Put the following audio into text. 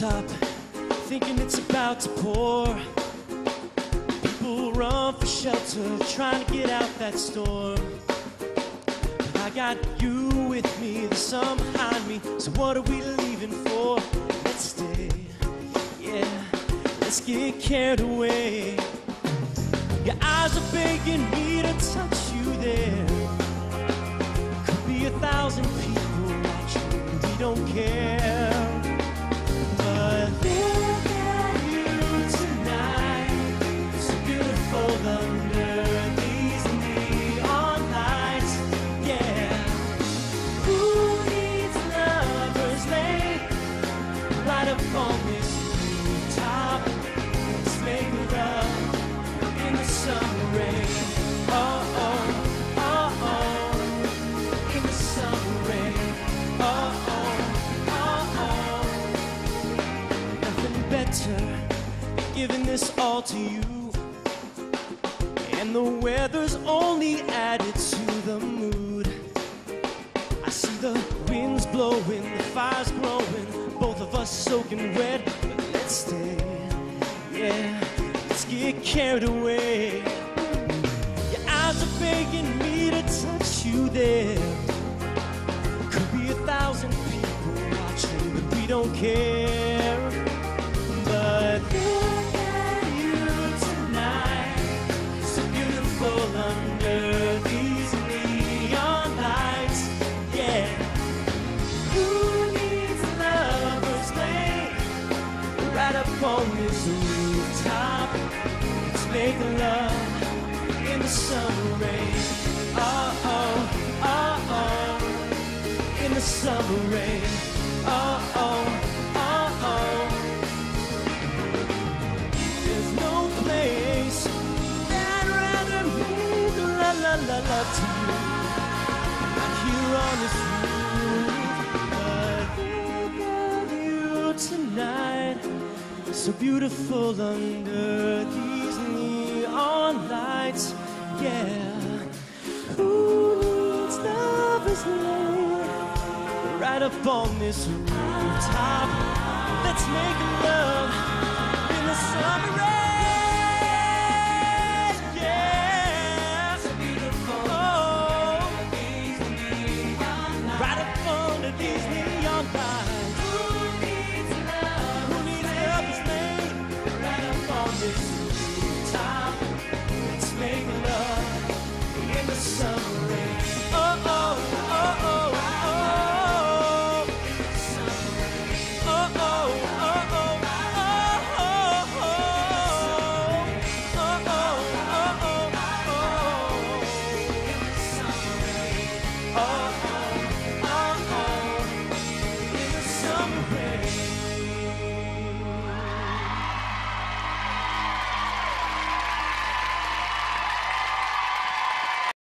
rooftop, thinking it's about to pour. People run for shelter, trying to get out that storm. But I got you with me, the sun behind me. So what are we leaving for? Let's stay, yeah. Let's get carried away. Your eyes are begging me to touch you there. Giving this all to you. And the weather's only added to the mood. I see the winds blowing, the fire's growing, of us soaking wet. But let's stay, yeah, let's get carried away. Your eyes are begging me to touch you there. Could be a thousand people watching, but we don't care. Right up on this rooftop. Let's make love in the summer rain. Oh oh, oh oh, in the summer rain. Oh oh, oh oh. There's no place that rather make la la la love to you. Not here on this roof, so beautiful under these neon lights. Yeah, who needs lovers late? Right up on this rooftop,